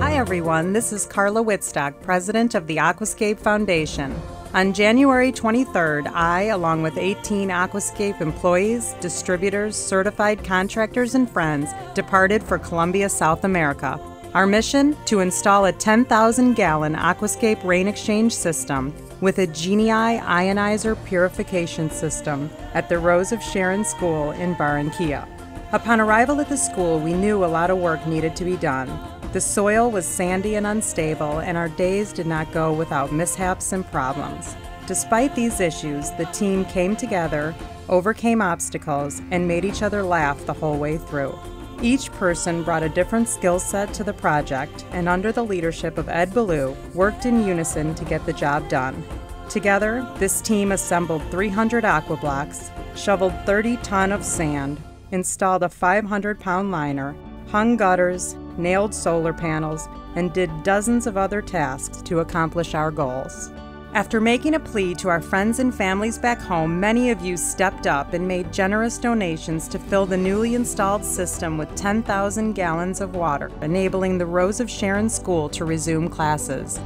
Hi, everyone. This is Carla Whitstock, president of the Aquascape Foundation. On January 23rd, I, along with 18 Aquascape employees, distributors, certified contractors, and friends, departed for Colombia, South America. Our mission? To install a 10,000 gallon Aquascape RainXchange system with a Genii ionizer purification system at the Rose of Sharon School in Barranquilla. Upon arrival at the school, we knew a lot of work needed to be done. The soil was sandy and unstable, and our days did not go without mishaps and problems. Despite these issues, the team came together, overcame obstacles, and made each other laugh the whole way through. Each person brought a different skill set to the project, and under the leadership of Ed Beaulieu, worked in unison to get the job done. Together, this team assembled 300 aqua blocks, shoveled 30 ton of sand, installed a 500 pound liner, hung gutters, nailed solar panels, and did dozens of other tasks to accomplish our goals. After making a plea to our friends and families back home, many of you stepped up and made generous donations to fill the newly installed system with 10,000 gallons of water, enabling the Rose of Sharon School to resume classes.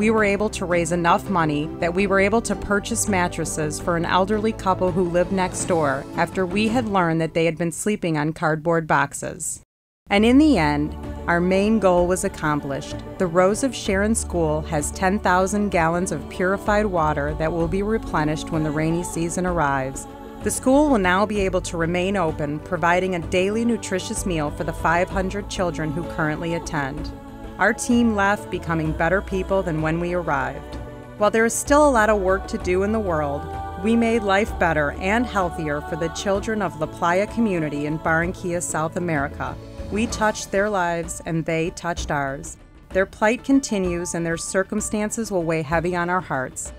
We were able to raise enough money that we were able to purchase mattresses for an elderly couple who lived next door after we had learned that they had been sleeping on cardboard boxes. And in the end, our main goal was accomplished. The Rose of Sharon School has 10,000 gallons of purified water that will be replenished when the rainy season arrives. The school will now be able to remain open, providing a daily nutritious meal for the 500 children who currently attend. Our team left becoming better people than when we arrived. While there is still a lot of work to do in the world, we made life better and healthier for the children of La Playa community in Barranquilla, South America. We touched their lives and they touched ours. Their plight continues and their circumstances will weigh heavy on our hearts.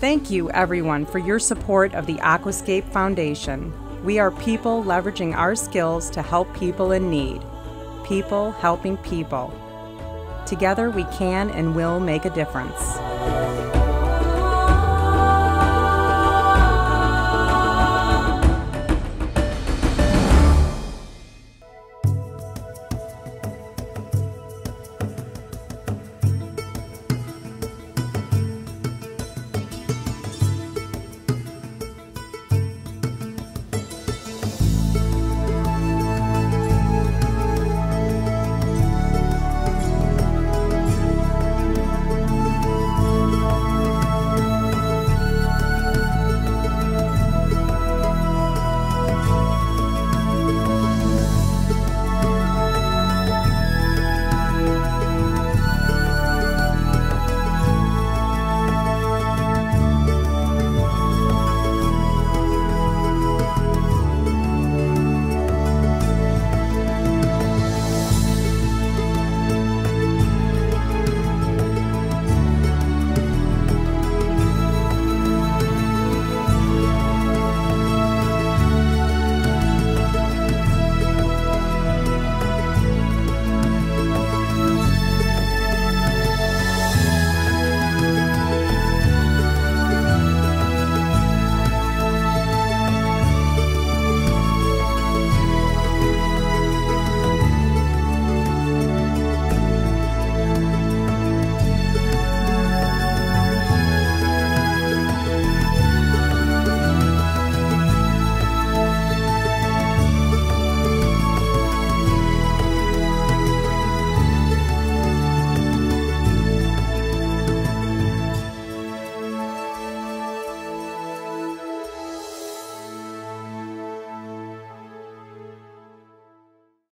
Thank you, everyone, for your support of the Aquascape Foundation. We are people leveraging our skills to help people in need. People helping people. Together, we can and will make a difference.